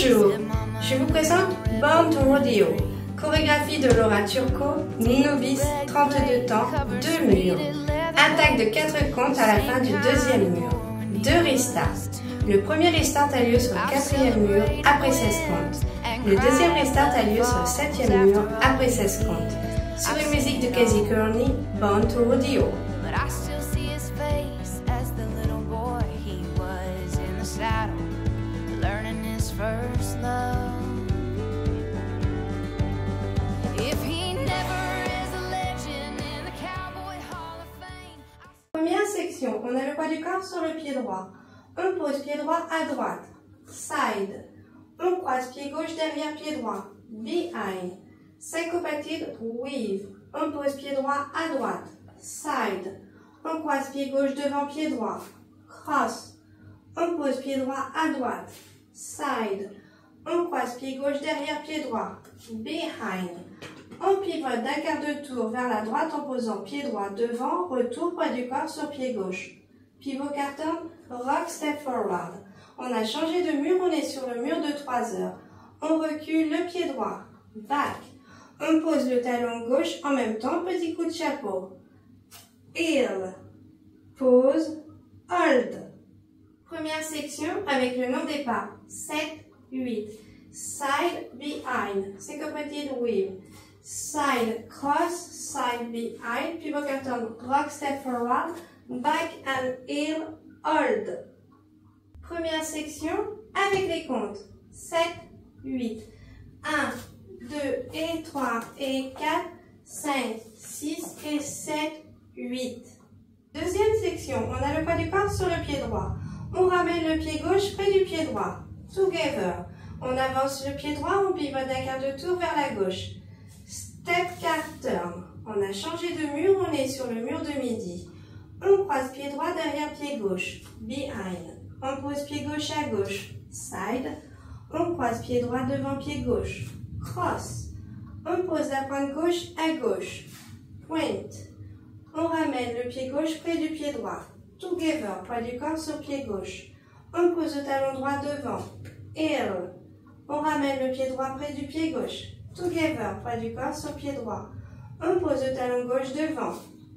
Bonjour, je vous présente Born to Rodeo, chorégraphie de Laura Turco, novice, 32 temps, 2 murs. Attaque de 4 comptes à la fin du deuxième mur. Deux restarts. Le premier restart a lieu sur le quatrième mur après 16 comptes. Le deuxième restart a lieu sur le septième mur après 16 comptes. Sur une musique de Casey Kearney, Born to Rodeo. On a le poids du corps sur le pied droit. On pose pied droit à droite, side. On croise pied gauche derrière pied droit, behind. Syncopated, weave. On pose pied droit à droite, side. On croise pied gauche devant pied droit, cross. On pose pied droit à droite, side. On croise pied gauche derrière pied droit, behind. On pivote d'un quart de tour vers la droite en posant pied droit devant, retour poids du corps sur pied gauche. Pivot carton, rock step forward. On a changé de mur, on est sur le mur de 3 heures. On recule le pied droit, back. On pose le talon gauche en même temps, petit coup de chapeau. Heel, pose, hold. Première section avec le nom des pas. 7, 8. Side, behind. Syncopated weave. Side, cross, side, behind. Pivot carton, rock, step forward. Back and heel, hold. Première section avec les comptes. 7, 8. 1, 2 et 3 et 4, 5, 6 et 7, 8. Deuxième section, on a le poids du corps sur le pied droit. On ramène le pied gauche près du pied droit. Together. On avance le pied droit, on pivote d'un quart de tour vers la gauche. Step car turn. On a changé de mur, on est sur le mur de midi. On croise pied droit derrière pied gauche. Behind. On pose pied gauche à gauche. Side. On croise pied droit devant pied gauche. Cross. On pose la pointe gauche à gauche. Point. On ramène le pied gauche près du pied droit. Together, poids du corps sur pied gauche. On pose le talon droit devant. Heel. On ramène le pied droit près du pied gauche. Together, poids du corps sur pied droit. On pose le talon gauche devant.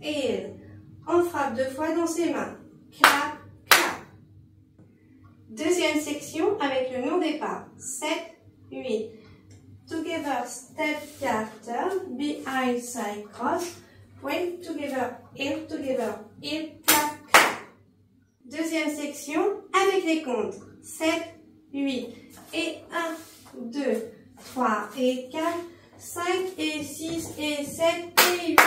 Heel. On frappe deux fois dans ses mains. Clap, clap. Deuxième section avec le nom des pas. 7, 8. Together, step, turn. Behind, side, cross. Point, together, heel, together, heel, clap, clap. Deuxième section avec les comptes. 7, 8. Et 1, 2, 3 et 4, 5 et 6 et 7 et 8.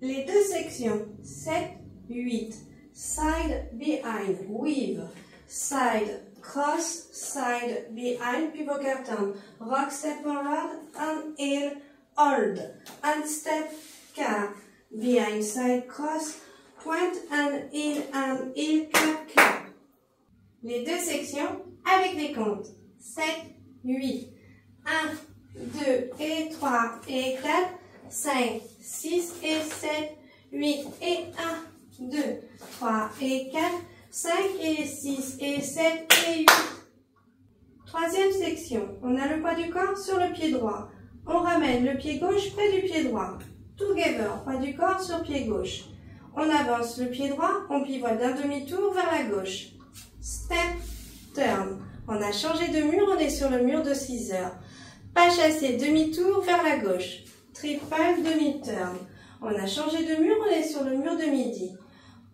Les deux sections 7, 8, side, behind, weave, side, cross, side, behind, pivot curtain, rock, step forward, and heel, hold, and step, car, behind, side, cross, point, and heel, and heel, clap, clap. Les deux sections avec les comptes. 7, 8, 1, 2 et 3 et 4, 5, 6 et 7, 8 et 1, 2, 3 et 4, 5 et 6 et 7 et 8. Troisième section, on a le poids du corps sur le pied droit. On ramène le pied gauche près du pied droit. Together, poids du corps sur pied gauche. On avance le pied droit, on pivote d'un demi-tour vers la gauche. Step, turn. On a changé de mur, on est sur le mur de 6 heures. Pas chassé, demi-tour vers la gauche. Triple, demi-turn. On a changé de mur, on est sur le mur de midi.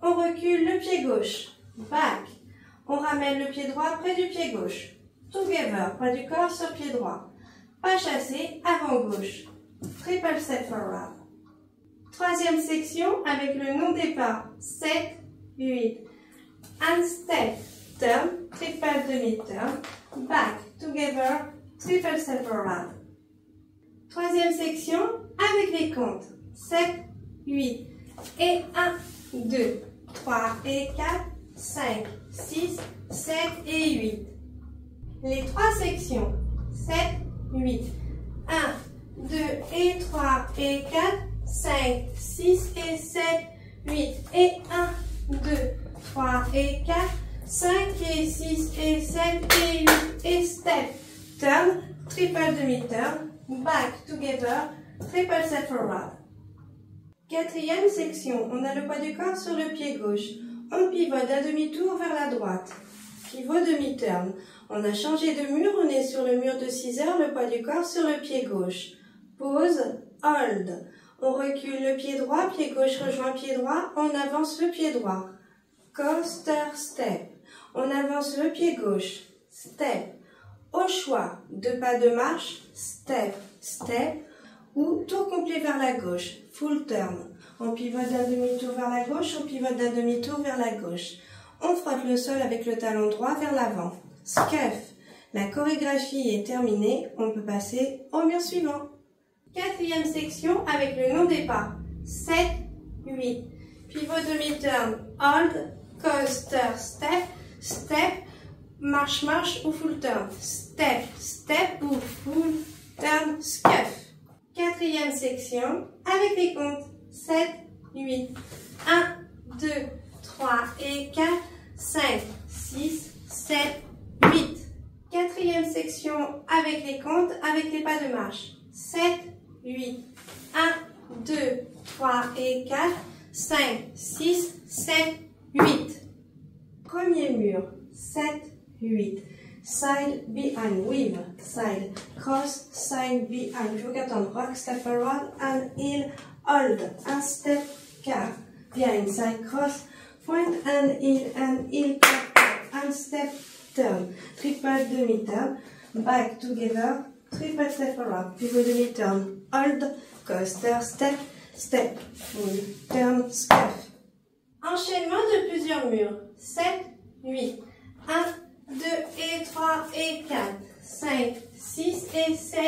On recule le pied gauche. Back. On ramène le pied droit près du pied gauche. Together, poids du corps sur pied droit. Pas chassé, avant gauche. Triple step forward. Troisième section avec le nom des pas. 7, 8. And step. Triple demi-turn. Back, together, triple step forward. Troisième section avec les comptes. 7, 8. Et 1, 2, 3 et 4, 5, 6, 7 et 8. Les trois sections. 7, 8. 1, 2 et 3 et 4, 5, 6 et 7, 8 et 1, 2, 3 et 4, 5 et 6 et 7 et 8. et step, turn, triple demi-turn, back together, triple separate. Quatrième section, on a le poids du corps sur le pied gauche. On pivote d'un demi-tour vers la droite. Pivot demi-turn. On a changé de mur, on est sur le mur de 6 heures, le poids du corps sur le pied gauche. Pause, hold. On recule le pied droit, pied gauche rejoint pied droit, on avance le pied droit. Coaster step. On avance le pied gauche. Step. Au choix, deux pas de marche, step, step, ou tour complet vers la gauche, full turn. On pivote d'un demi-tour vers la gauche, on pivote d'un demi-tour vers la gauche. On frotte le sol avec le talon droit vers l'avant. Scuff. La chorégraphie est terminée, on peut passer au mur suivant. Quatrième section avec le nom des pas. 7, 8. Pivot demi-turn, hold, coaster, step, step, marche, marche ou full turn. Step, step ou full turn, scuff. Quatrième section avec les comptes. 7, 8. 1, 2, 3 et 4, 5, 6, 7, 8. Quatrième section avec les comptes, avec les pas de marche. 7, 8. 1, 2, 3 et 4, 5, 6, 7, 8. Premier mur. 7, 8. Side, behind, weave, side, cross, side, behind. Je vous attendre. Rock, step forward, and heel, hold, un step, car, behind, side, cross, point, and heel, and heel, and step, turn, triple demi-turn, back together, triple step forward, pivot demi-turn, hold, coaster, step, step, full, turn, scuff. Enchaînement de plusieurs murs. 7, 8. 1, 2 et 3 et 4, 5, 6 et 7,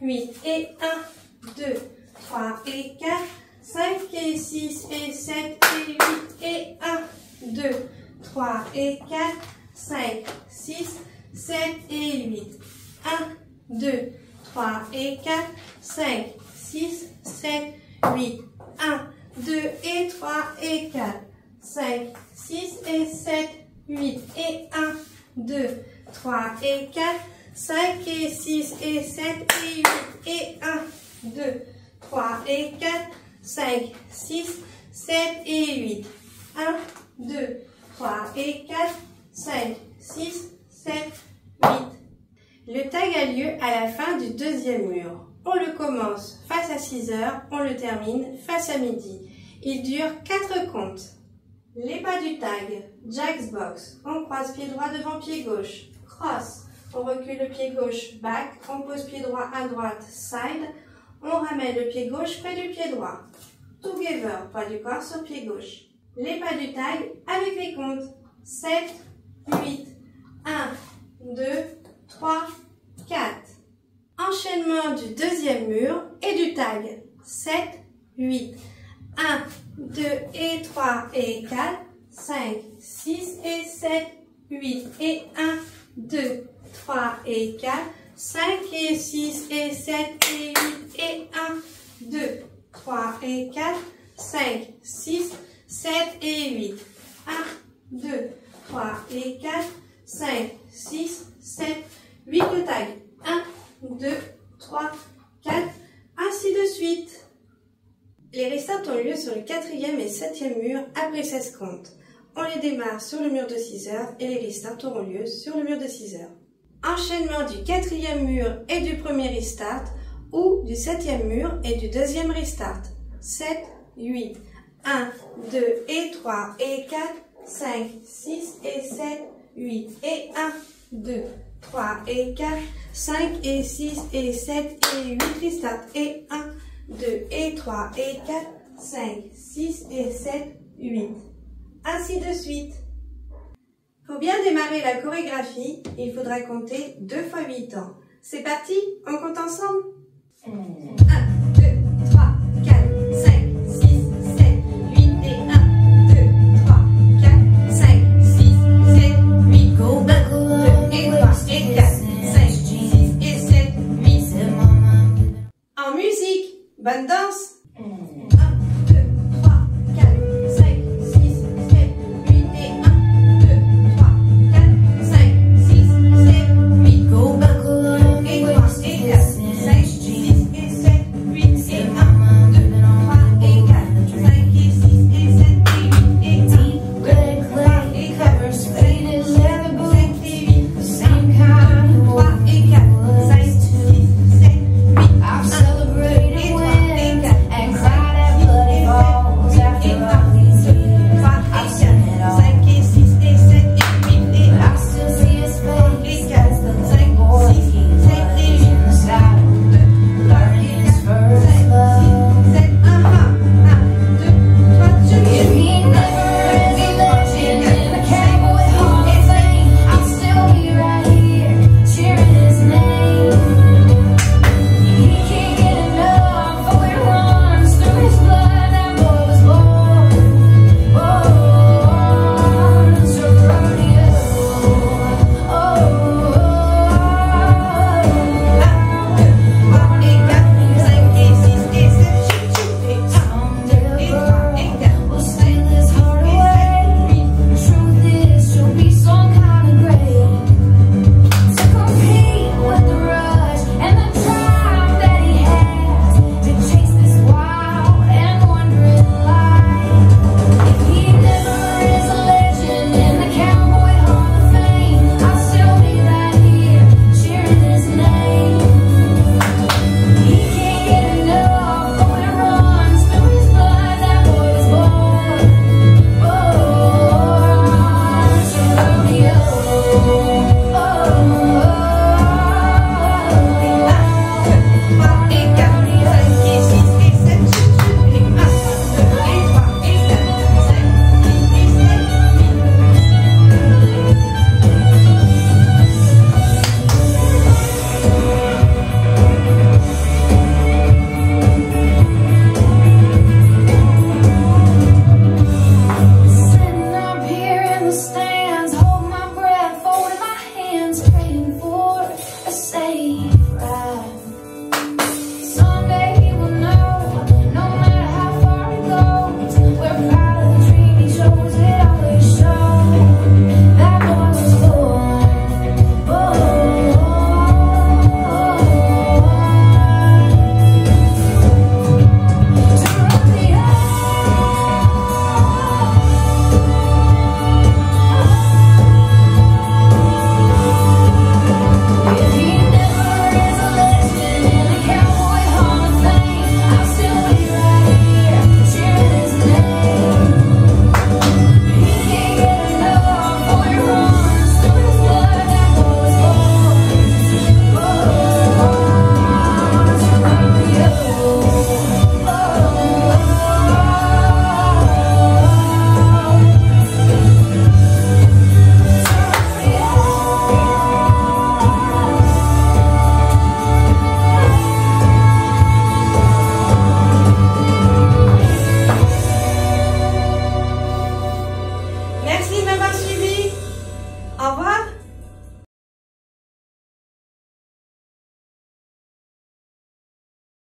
8 et 1, 2, 3 et 4, 5 et 6 et 7 et 8 et 1, 2, 3 et 4, 5, 6, 7 et 8, 1, 2, 3 et 4, 5, 6, 7, 8, 1, 2 et 3 et 4, 5, 6 et 7, 8 et 1, 2, 3 et 4, 5 et 6 et 7 et 8 et 1, 2, 3 et 4, 5, 6, 7 et 8. 1, 2, 3 et 4, 5, 6, 7, 8. Le tag a lieu à la fin du deuxième mur. On le commence face à 6 heures, on le termine face à midi. Il dure 4 comptes. Les pas du tag. Jack's box. On croise pied droit devant pied gauche. Cross. On recule le pied gauche. Back. On pose pied droit à droite. Side. On ramène le pied gauche près du pied droit. Together. Pas du corps sur pied gauche. Les pas du tag avec les comptes. 7, 8, 1, 2, 3, 4. Enchaînement du deuxième mur et du tag. 7, 8, 1, 2 et 3 et 4, 5, 6 et 7, 8 et 1, 2, 3 et 4, 5 et 6 et 7 et 8 et 1, 2, 3 et 4, 5, 6, 7 et 8, 1, 2, 3 et 4, 5, 6, 7, 8 de tag, 1, 2, 3, 4, ainsi de suite. Les restarts ont lieu sur le quatrième et septième mur après 16 comptes. On les démarre sur le mur de 6 heures et les restarts auront lieu sur le mur de 6 heures. Enchaînement du quatrième mur et du premier restart ou du septième mur et du deuxième restart. 7, 8, 1, 2 et 3 et 4, 5, 6 et 7, 8 et 1, 2, 3 et 4, 5 et 6 et 7 et 8 restart et 1, 2 et 3 et 4, 5, 6 et 7, 8. Ainsi de suite. Pour bien démarrer la chorégraphie, il faudra compter 2 fois 8 ans. C'est parti, on compte ensemble 1,